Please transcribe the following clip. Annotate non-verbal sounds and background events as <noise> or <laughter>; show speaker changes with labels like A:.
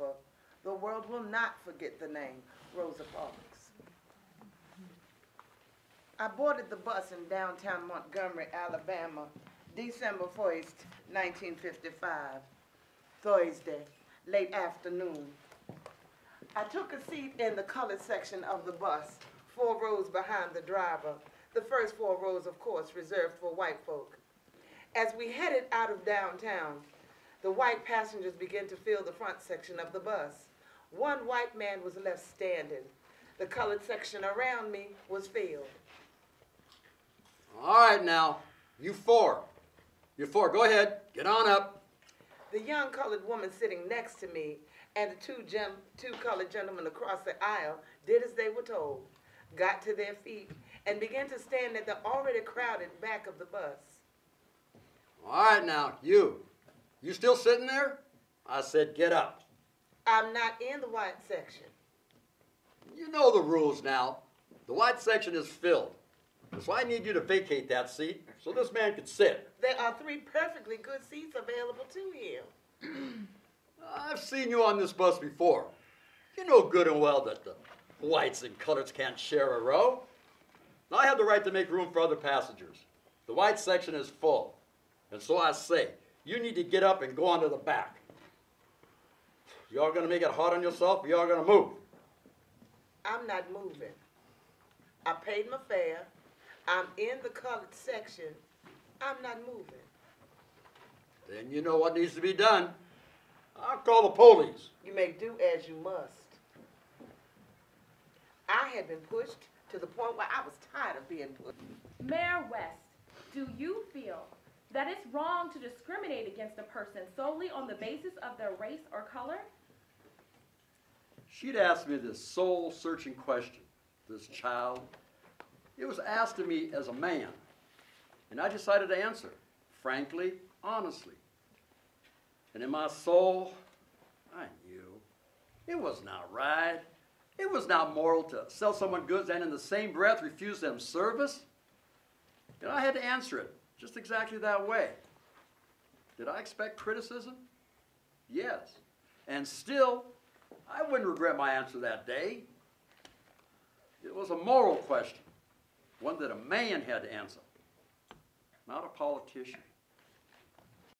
A: over, the world will not forget the name Rosa Parks. I boarded the bus in downtown Montgomery, Alabama, December 1st, 1955, Thursday, late afternoon. I took a seat in the colored section of the bus, four rows behind the driver. The first four rows, of course, reserved for white folk. As we headed out of downtown, the white passengers began to fill the front section of the bus. One white man was left standing. The colored section around me was filled.
B: All right now, you four. You four, go ahead, get on up.
A: The young colored woman sitting next to me and the two, gem- two colored gentlemen across the aisle did as they were told, got to their feet, and began to stand at the already crowded back of the bus.
B: All right now, you. You still sitting there? I said get up.
A: I'm not in the white section.
B: You know the rules now. The white section is filled. So I need you to vacate that seat so this man can sit.
A: There are three perfectly good seats available to him. <clears throat>
B: I've seen you on this bus before. You know good and well that the whites and coloreds can't share a row. Now I have the right to make room for other passengers. The white section is full. And so I say, you need to get up and go on to the back. Y'all gonna make it hard on yourself y'all gonna move?
A: I'm not moving. I paid my fare. I'm in the colored section. I'm not moving.
B: Then you know what needs to be done. I'll call the police.
A: You may do as you must. I had been pushed to the point where I was tired of being pushed.
C: Mayor West, do you feel that it's wrong to discriminate against a person solely on the basis of their race or color?
B: She'd asked me this soul searching question, this child. It was asked of me as a man, and I decided to answer, frankly, honestly. And in my soul, I knew it was not right. It was not moral to sell someone goods and in the same breath refuse them service. And I had to answer it just exactly that way. Did I expect criticism? Yes. And still, I wouldn't regret my answer that day. It was a moral question, one that a man had to answer, not a politician.